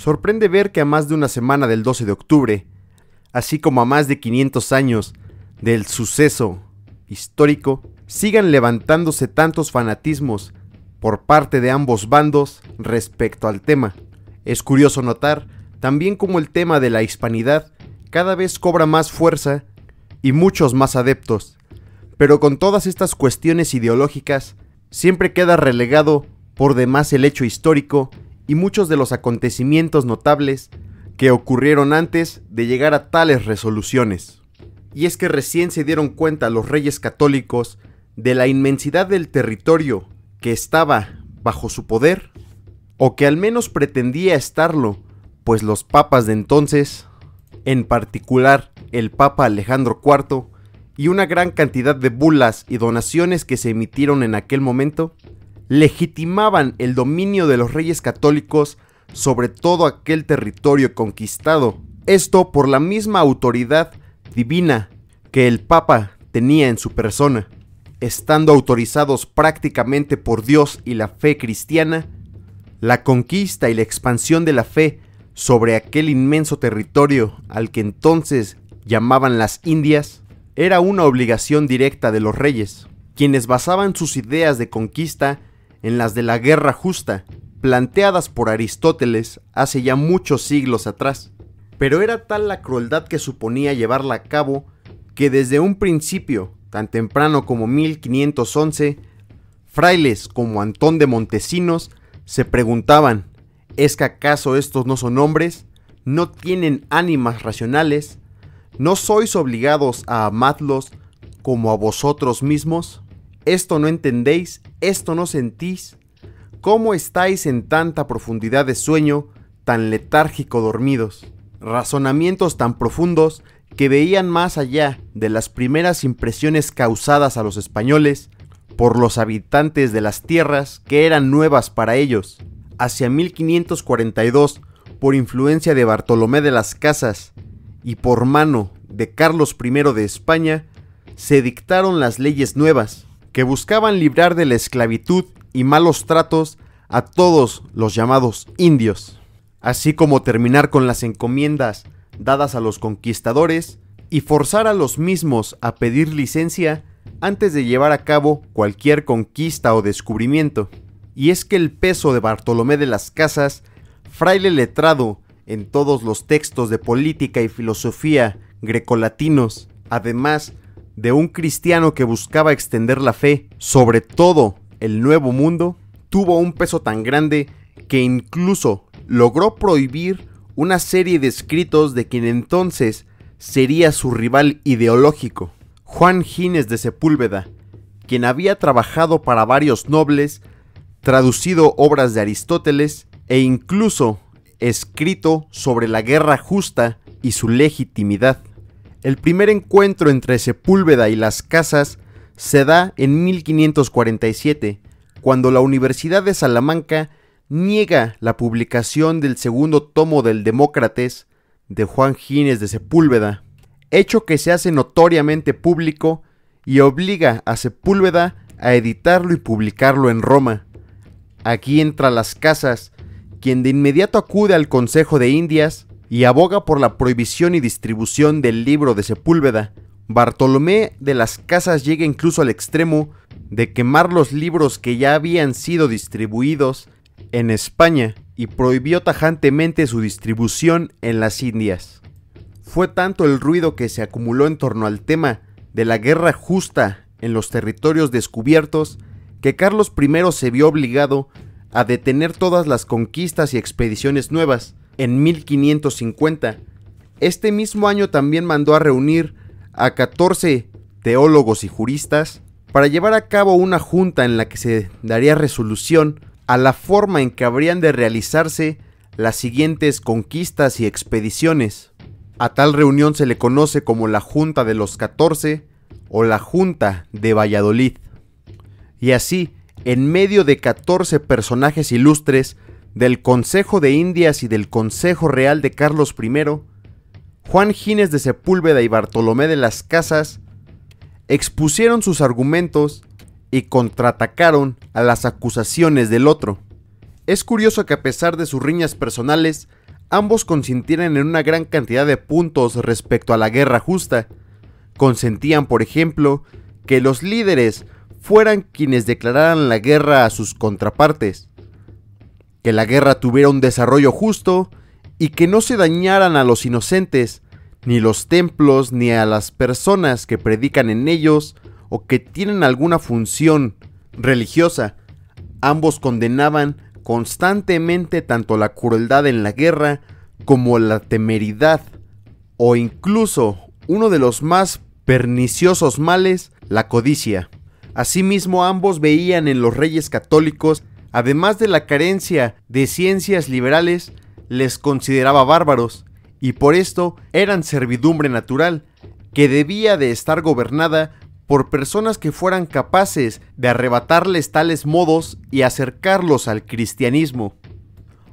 Sorprende ver que a más de una semana del 12 de octubre, así como a más de 500 años del suceso histórico, sigan levantándose tantos fanatismos por parte de ambos bandos respecto al tema. Es curioso notar también como el tema de la hispanidad cada vez cobra más fuerza y muchos más adeptos, pero con todas estas cuestiones ideológicas siempre queda relegado por demás el hecho histórico y muchos de los acontecimientos notables que ocurrieron antes de llegar a tales resoluciones. Y es que recién se dieron cuenta los reyes católicos de la inmensidad del territorio que estaba bajo su poder, o que al menos pretendía estarlo, pues los papas de entonces, en particular el Papa Alejandro IV, y una gran cantidad de bulas y donaciones que se emitieron en aquel momento, legitimaban el dominio de los reyes católicos sobre todo aquel territorio conquistado. Esto por la misma autoridad divina que el Papa tenía en su persona. Estando autorizados prácticamente por Dios y la fe cristiana, la conquista y la expansión de la fe sobre aquel inmenso territorio al que entonces llamaban las Indias era una obligación directa de los reyes, quienes basaban sus ideas de conquista en las de la guerra justa, planteadas por Aristóteles hace ya muchos siglos atrás. Pero era tal la crueldad que suponía llevarla a cabo que desde un principio, tan temprano como 1511, frailes como Antón de Montesinos se preguntaban, ¿es que acaso estos no son hombres? ¿No tienen ánimas racionales? ¿No sois obligados a amadlos como a vosotros mismos? ¿Esto no entendéis? ¿Esto no sentís? ¿Cómo estáis en tanta profundidad de sueño, tan letárgico dormidos? Razonamientos tan profundos que veían más allá de las primeras impresiones causadas a los españoles por los habitantes de las tierras que eran nuevas para ellos. Hacia 1542, por influencia de Bartolomé de las Casas y por mano de Carlos I de España, se dictaron las leyes nuevas, que buscaban librar de la esclavitud y malos tratos a todos los llamados indios, así como terminar con las encomiendas dadas a los conquistadores y forzar a los mismos a pedir licencia antes de llevar a cabo cualquier conquista o descubrimiento. Y es que el peso de Bartolomé de las Casas, fraile letrado en todos los textos de política y filosofía grecolatinos, además de un cristiano que buscaba extender la fe, sobre todo el nuevo mundo, tuvo un peso tan grande que incluso logró prohibir una serie de escritos de quien entonces sería su rival ideológico, Juan Gines de Sepúlveda, quien había trabajado para varios nobles, traducido obras de Aristóteles e incluso escrito sobre la guerra justa y su legitimidad. El primer encuentro entre Sepúlveda y las casas se da en 1547, cuando la Universidad de Salamanca niega la publicación del segundo tomo del Demócrates de Juan Gines de Sepúlveda, hecho que se hace notoriamente público y obliga a Sepúlveda a editarlo y publicarlo en Roma. Aquí entra las casas, quien de inmediato acude al Consejo de Indias y aboga por la prohibición y distribución del libro de Sepúlveda. Bartolomé de las Casas llega incluso al extremo de quemar los libros que ya habían sido distribuidos en España y prohibió tajantemente su distribución en las Indias. Fue tanto el ruido que se acumuló en torno al tema de la guerra justa en los territorios descubiertos que Carlos I se vio obligado a detener todas las conquistas y expediciones nuevas, en 1550. Este mismo año también mandó a reunir a 14 teólogos y juristas para llevar a cabo una junta en la que se daría resolución a la forma en que habrían de realizarse las siguientes conquistas y expediciones. A tal reunión se le conoce como la Junta de los 14 o la Junta de Valladolid. Y así, en medio de 14 personajes ilustres, del Consejo de Indias y del Consejo Real de Carlos I, Juan Gines de Sepúlveda y Bartolomé de las Casas expusieron sus argumentos y contraatacaron a las acusaciones del otro. Es curioso que a pesar de sus riñas personales, ambos consintieran en una gran cantidad de puntos respecto a la guerra justa. Consentían, por ejemplo, que los líderes fueran quienes declararan la guerra a sus contrapartes, que la guerra tuviera un desarrollo justo y que no se dañaran a los inocentes, ni los templos, ni a las personas que predican en ellos o que tienen alguna función religiosa. Ambos condenaban constantemente tanto la crueldad en la guerra como la temeridad o incluso uno de los más perniciosos males, la codicia. Asimismo ambos veían en los reyes católicos, además de la carencia de ciencias liberales, les consideraba bárbaros, y por esto eran servidumbre natural, que debía de estar gobernada por personas que fueran capaces de arrebatarles tales modos y acercarlos al cristianismo.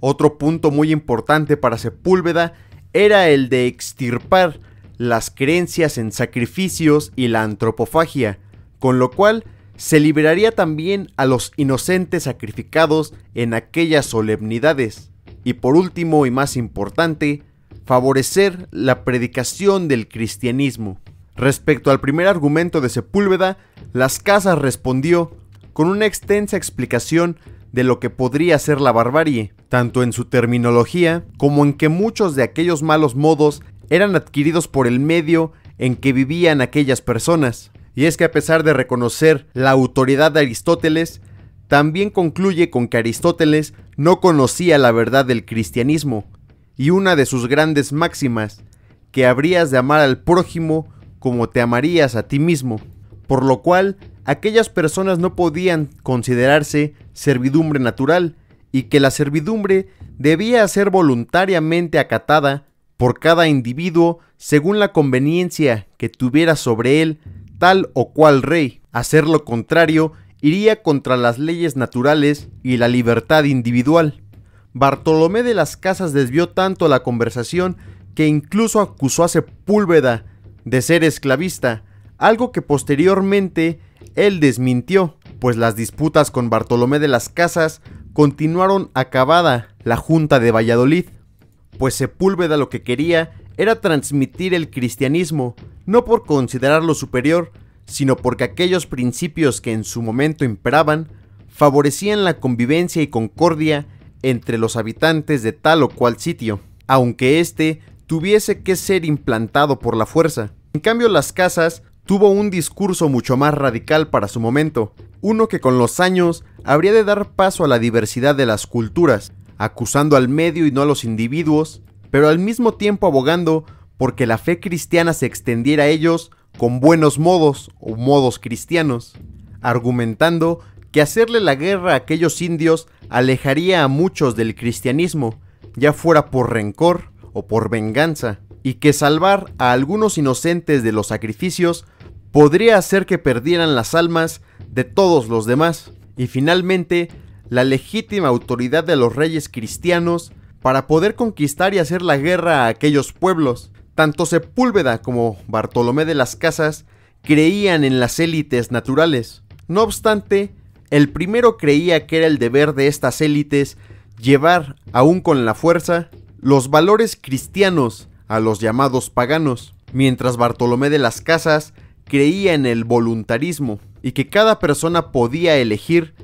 Otro punto muy importante para Sepúlveda era el de extirpar las creencias en sacrificios y la antropofagia, con lo cual se liberaría también a los inocentes sacrificados en aquellas solemnidades. Y por último y más importante, favorecer la predicación del cristianismo. Respecto al primer argumento de Sepúlveda, Las Casas respondió con una extensa explicación de lo que podría ser la barbarie, tanto en su terminología como en que muchos de aquellos malos modos eran adquiridos por el medio en que vivían aquellas personas. Y es que a pesar de reconocer la autoridad de Aristóteles, también concluye con que Aristóteles no conocía la verdad del cristianismo, y una de sus grandes máximas, que habrías de amar al prójimo como te amarías a ti mismo, por lo cual aquellas personas no podían considerarse servidumbre natural y que la servidumbre debía ser voluntariamente acatada por cada individuo según la conveniencia que tuviera sobre él tal o cual rey. Hacer lo contrario iría contra las leyes naturales y la libertad individual. Bartolomé de las Casas desvió tanto la conversación que incluso acusó a Sepúlveda de ser esclavista, algo que posteriormente él desmintió, pues las disputas con Bartolomé de las Casas continuaron acabada la Junta de Valladolid, pues Sepúlveda lo que quería era transmitir el cristianismo, no por considerarlo superior, sino porque aquellos principios que en su momento imperaban favorecían la convivencia y concordia entre los habitantes de tal o cual sitio, aunque éste tuviese que ser implantado por la fuerza. En cambio, las casas tuvo un discurso mucho más radical para su momento, uno que con los años habría de dar paso a la diversidad de las culturas, acusando al medio y no a los individuos, pero al mismo tiempo abogando porque la fe cristiana se extendiera a ellos con buenos modos o modos cristianos, argumentando que hacerle la guerra a aquellos indios alejaría a muchos del cristianismo, ya fuera por rencor o por venganza, y que salvar a algunos inocentes de los sacrificios podría hacer que perdieran las almas de todos los demás, y finalmente la legítima autoridad de los reyes cristianos para poder conquistar y hacer la guerra a aquellos pueblos. Tanto Sepúlveda como Bartolomé de las Casas creían en las élites naturales. No obstante, el primero creía que era el deber de estas élites llevar, aún con la fuerza, los valores cristianos a los llamados paganos, mientras Bartolomé de las Casas creía en el voluntarismo y que cada persona podía elegir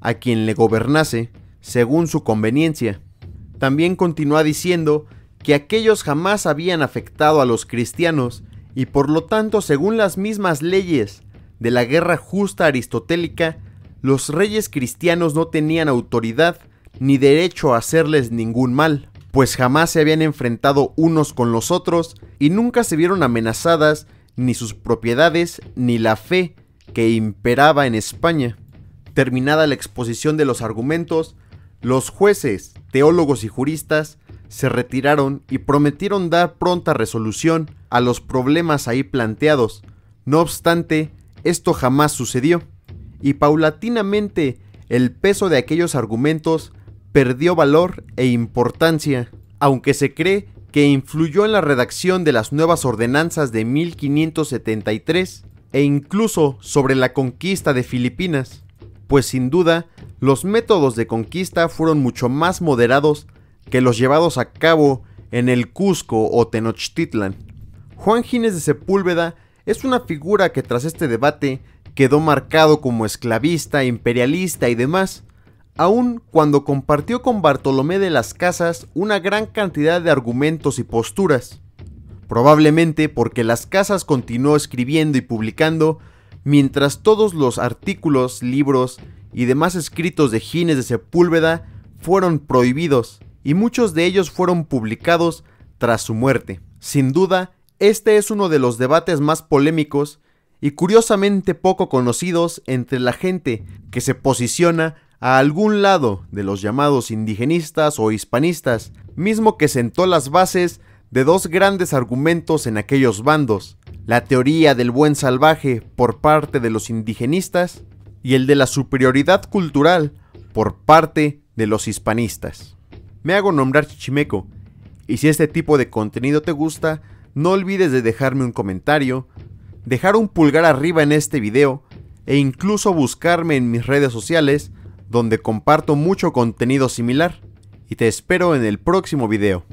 a quien le gobernase según su conveniencia. También continúa diciendo que aquellos jamás habían afectado a los cristianos y por lo tanto según las mismas leyes de la guerra justa aristotélica, los reyes cristianos no tenían autoridad ni derecho a hacerles ningún mal pues jamás se habían enfrentado unos con los otros y nunca se vieron amenazadas ni sus propiedades ni la fe que imperaba en España. Terminada la exposición de los argumentos, los jueces, teólogos y juristas se retiraron y prometieron dar pronta resolución a los problemas ahí planteados. No obstante, esto jamás sucedió, y paulatinamente el peso de aquellos argumentos perdió valor e importancia, aunque se cree que influyó en la redacción de las nuevas ordenanzas de 1573 e incluso sobre la conquista de Filipinas, pues sin duda los métodos de conquista fueron mucho más moderados que los llevados a cabo en el Cusco o Tenochtitlan. Juan Gines de Sepúlveda es una figura que tras este debate quedó marcado como esclavista, imperialista y demás, aun cuando compartió con Bartolomé de las Casas una gran cantidad de argumentos y posturas. Probablemente porque las Casas continuó escribiendo y publicando, mientras todos los artículos, libros y demás escritos de Gines de Sepúlveda fueron prohibidos, y muchos de ellos fueron publicados tras su muerte. Sin duda, este es uno de los debates más polémicos y curiosamente poco conocidos entre la gente que se posiciona a algún lado de los llamados indigenistas o hispanistas, mismo que sentó las bases de dos grandes argumentos en aquellos bandos, la teoría del buen salvaje por parte de los indigenistas y el de la superioridad cultural por parte de los hispanistas. Me hago nombrar Chichimeco, y si este tipo de contenido te gusta, no olvides de dejarme un comentario, dejar un pulgar arriba en este video e incluso buscarme en mis redes sociales donde comparto mucho contenido similar. Y te espero en el próximo video.